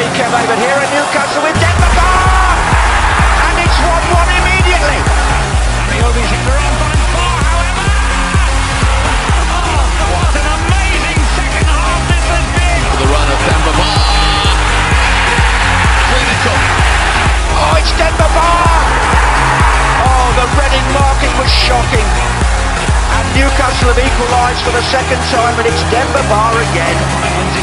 He came over here at Newcastle with Demba Ba! And it's 1-1 immediately! Riovi's in the run by Ba, however! Oh, what an amazing second half this has been! The run of Demba Ba! Clinical! Oh, it's Demba Ba! Oh, the Reading marking was shocking. And Newcastle have equalised for the second time and it's Demba Ba again.